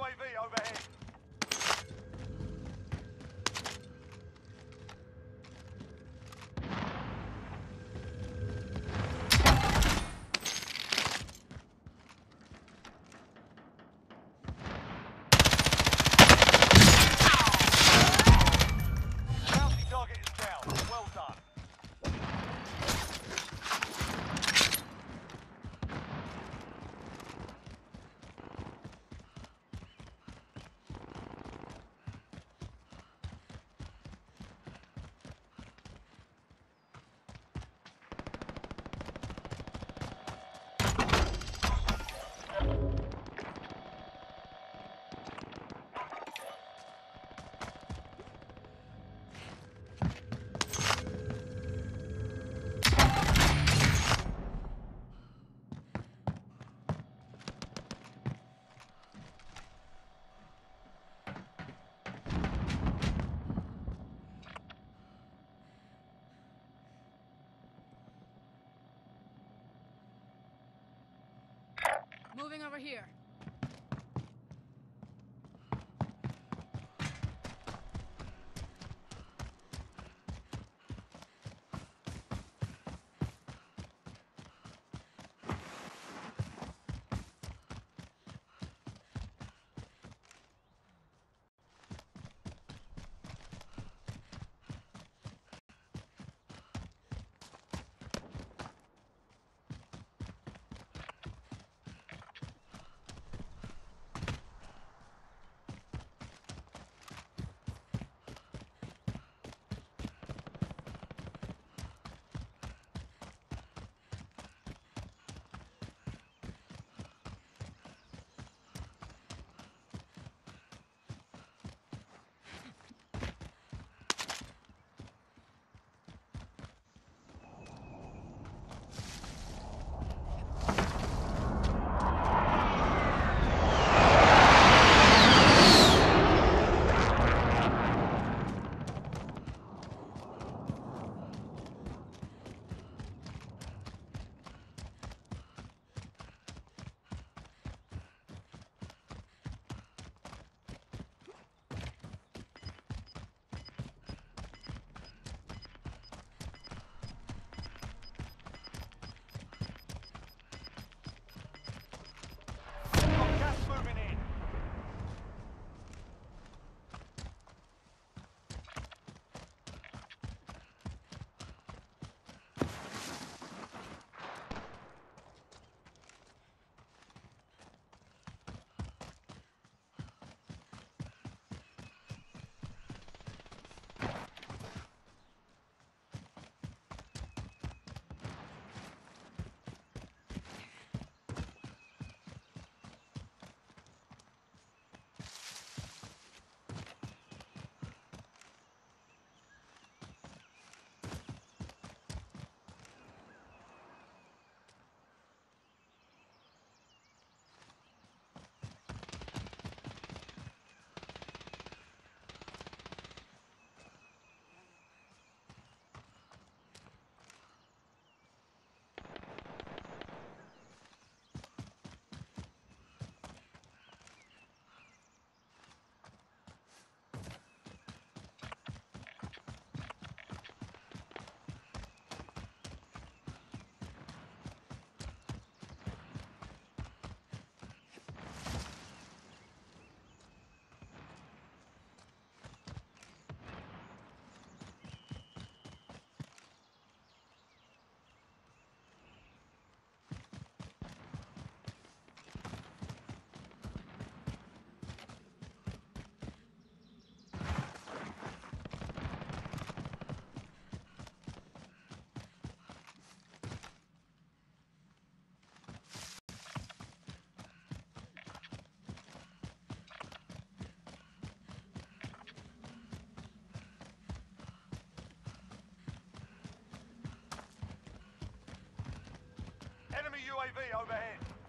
UAV overhead. Bounty target is down. Well done. Moving over here. Enemy UAV overhead.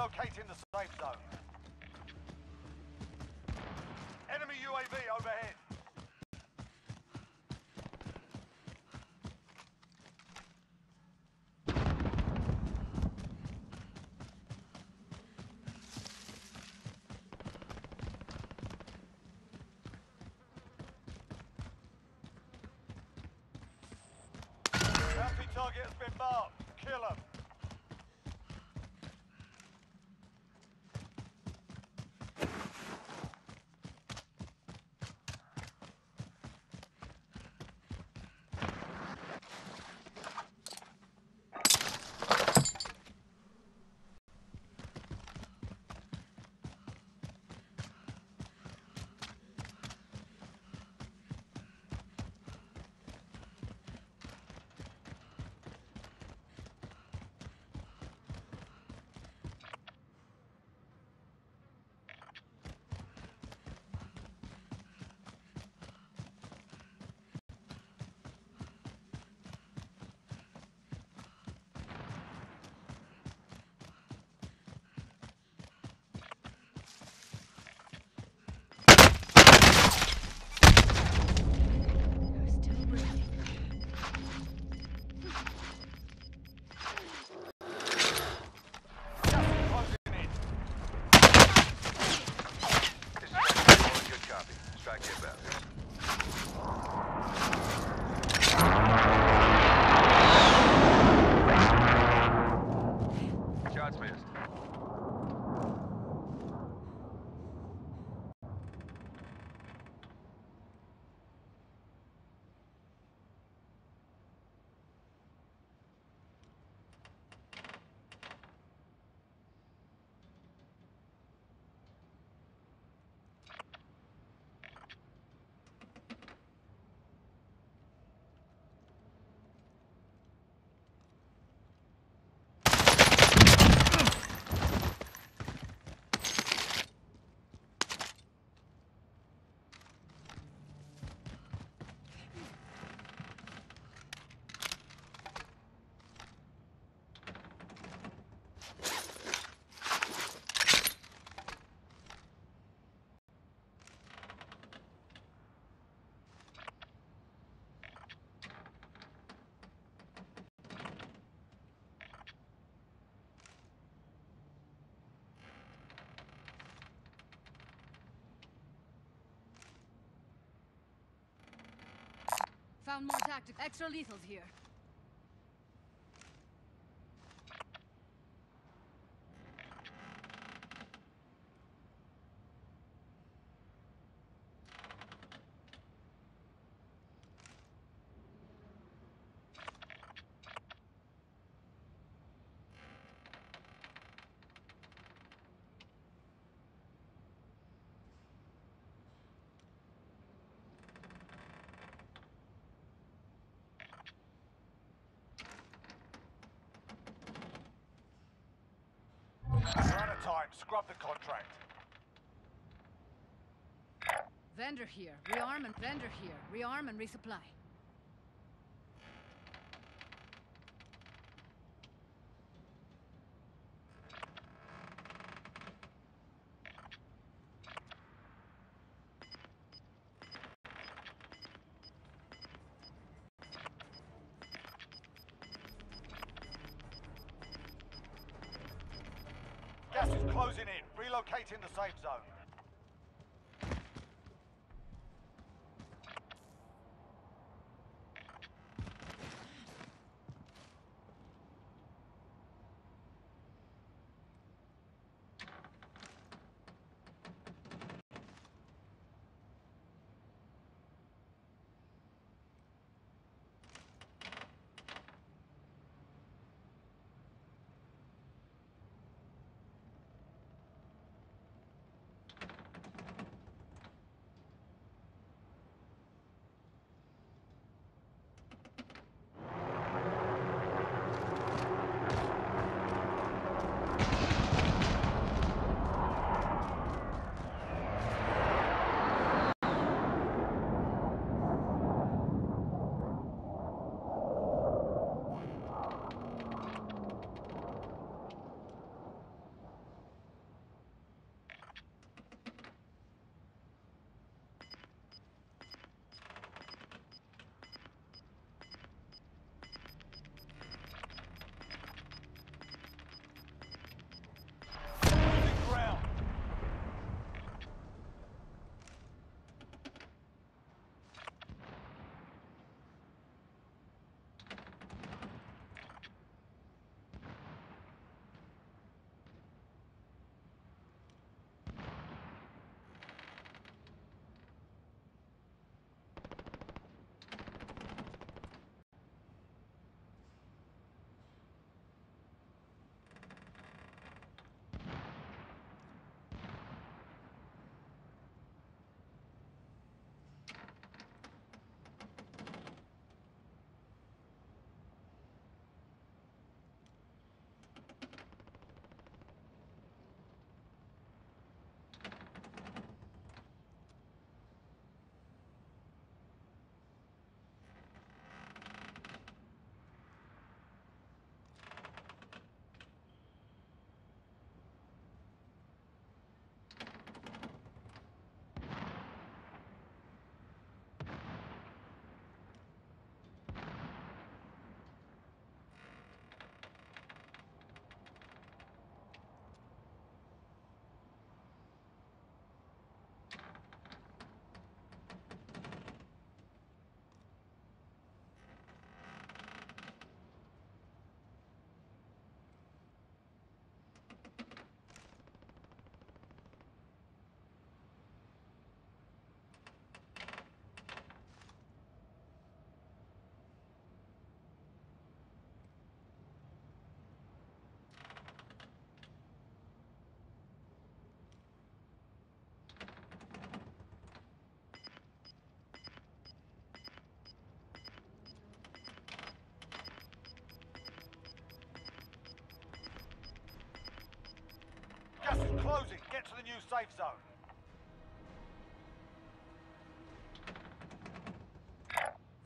Relocating the safe zone. Enemy UAV overhead. Bounty target has been marked. Kill him. Found more tactics. Extra lethals here. Scrub the contract. Vendor here. Rearm and vendor here. Rearm and resupply. Gas is closing in. Relocating the safe zone. To safe zone.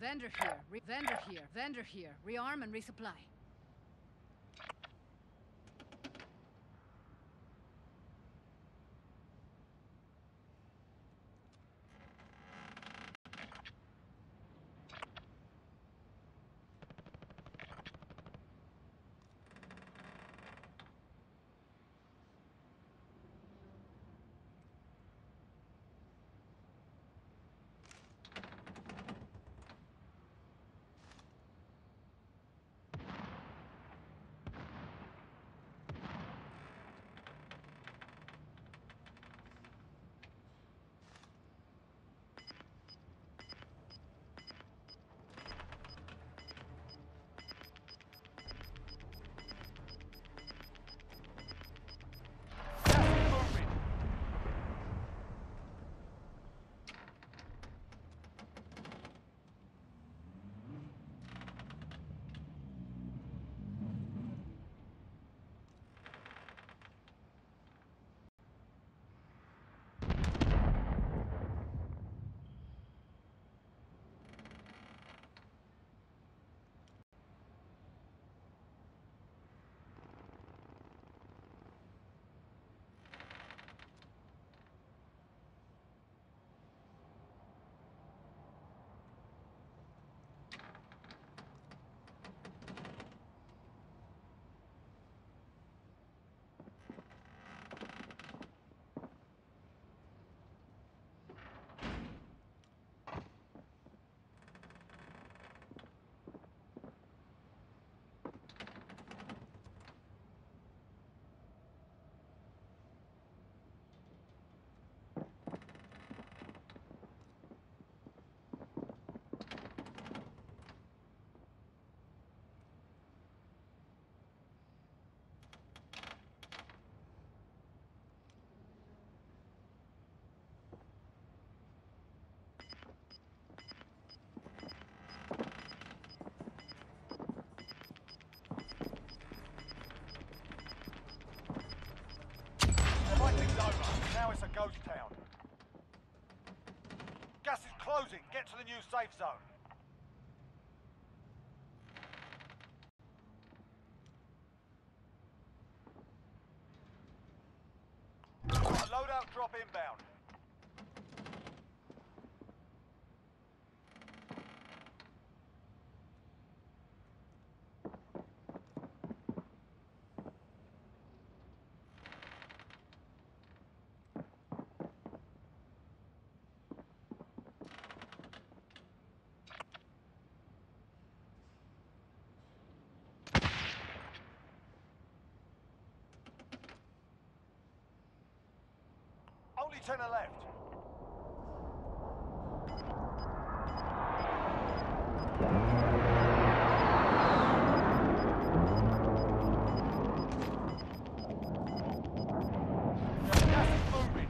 Vendor here. Re- vendor here. Vendor here. Rearm and resupply. Closing. Get to the new safe zone. Loadout drop inbound. Ten are left. Gas is moving.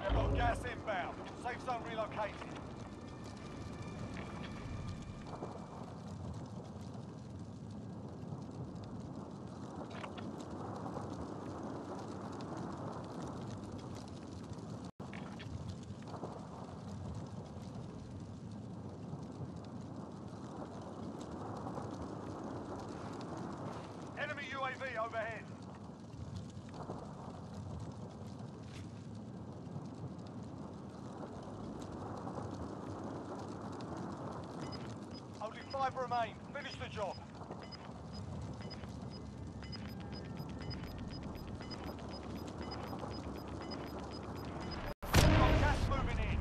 I've got gas inbound. Safe zone relocated. Enemy UAV overhead. Five remain. Finish the job. Got gas moving in.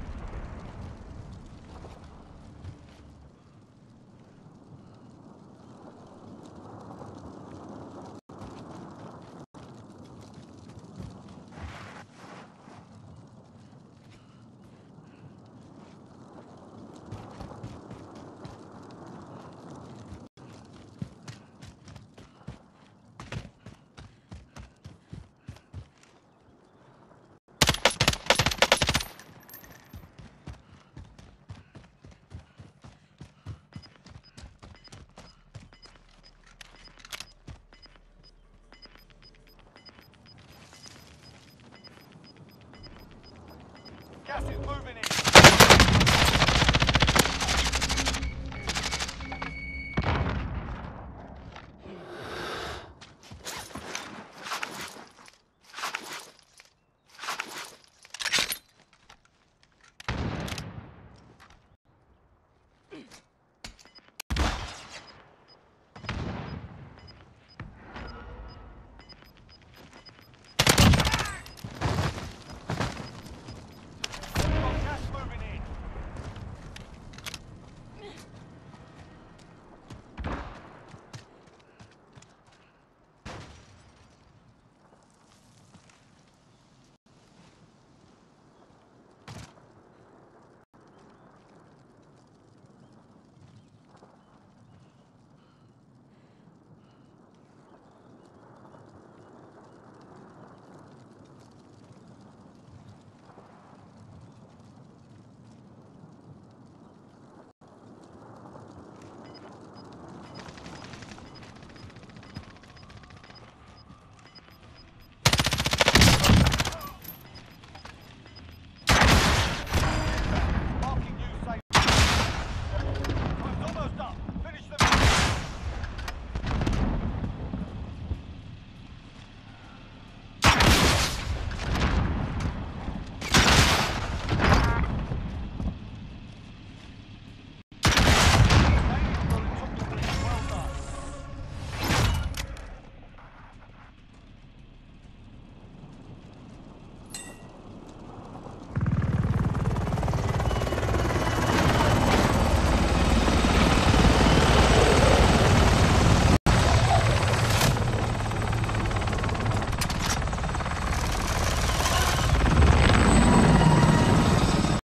Gas moving in.